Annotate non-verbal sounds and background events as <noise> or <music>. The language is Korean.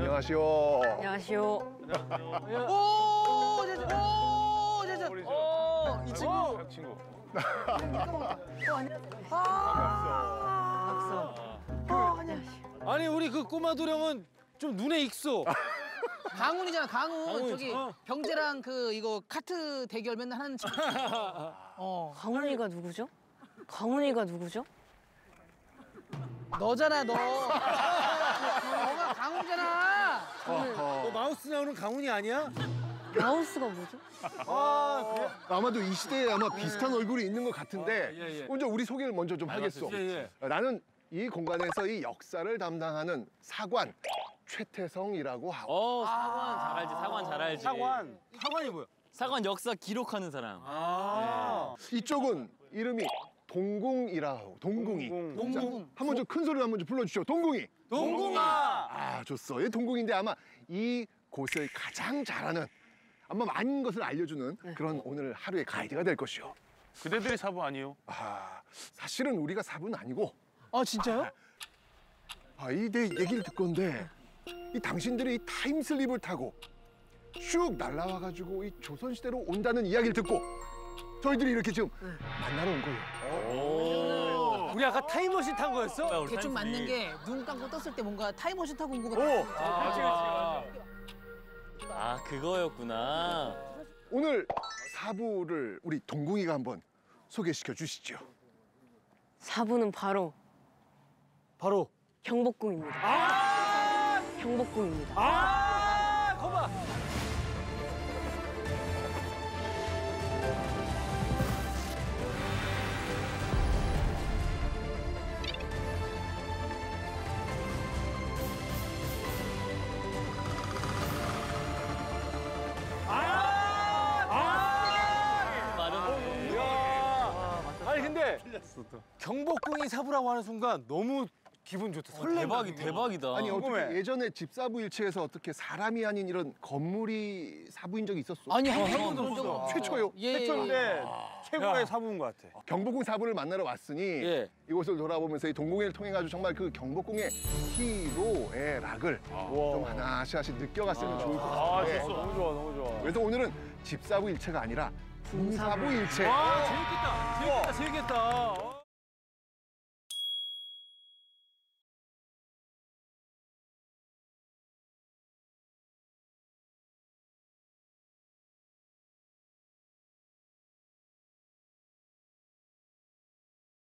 안녕하시오. 안녕하시오. 오, 제자, 오, 제자. 오, 이 친구. 친구. 아니 우리 그 꼬마 도령은 좀 눈에 익소. 강훈이잖아, 강훈. 강훈, 저기 어. 병재랑 그 이거 카트 대결 맨날 하는 친구. <laughs> 어, 강훈이가 누구죠? 강훈이가 누구죠? 너잖아, 너. <laughs> 너가 강훈이잖아. 너 마우스 나오는 강훈이 아니야? 마우스가 뭐죠? 아 그래? 아마도 이 시대에 아마 비슷한 얼굴이 있는 것 같은데 예, 예. 먼저 우리 소개를 먼저 좀 하겠소. 예, 나는 이 공간에서 이 역사를 담당하는 사관 최태성이라고 하고 어 사관 잘 알지 사관 잘 알지 사관. 사관이 뭐야? 사관 역사 기록하는 사람 아. 이쪽은 이름이 동궁이라고 동궁이. 동궁. 한번 좀 큰 소리로 한번 좀 불러주시오. 동궁이. 동궁아. 아 좋소. 이 동궁인데 아마 이 곳을 가장 잘하는 아마 많은 것을 알려주는 그런 오늘 하루의 가이드가 될 것이오. 그대들이 사부 아니요? 아 사실은 우리가 사부는 아니고 아, 진짜요? 아, 이 내 얘기를 듣건데 이 당신들이 이 타임슬립을 타고 쭉 날라와 가지고 이 조선시대로 온다는 이야기를 듣고 저희들이 이렇게 지금 만나러 온 거예요. 우리 아까 타임머신 탄 거였어? 대충 맞는 게 눈 감고 떴을 때 뭔가 타임머신 타고 온것 오. 같아. 아, 아 그거였구나 오늘 사부를 우리 동궁이가 한번 소개시켜 주시죠. 사부는 바로 바로. 경복궁입니다. 경복궁입니다. 아, 거봐. 근데 경복궁이 사부라고 하는 순간 너무 기분 좋다. 설렌다. 대박이 대박이다 아니 어떻게. 예전에 집사부 일체에서 어떻게 사람이 아닌 이런 건물이 사부인 적이 있었어? 아니, 한한 번도 없어. 최초요. 예, 예, 최초인데 최고의 사부인 것 같아. 경복궁 사부를 만나러 왔으니 예. 이곳을 돌아보면서 이 동궁회를 통해 가지고 정말 그 경복궁의 희로의 락을 좀 하나씩 하나씩 느껴갔으면 좋을 것 아, 같은데 좋소. 너무 좋아, 너무 좋아. 그래서 오늘은 집사부 일체가 아니라 궁사부 일체 와, 재밌겠다. 재밌겠다, 재밌겠다. 어.